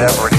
whatever